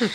Hmm.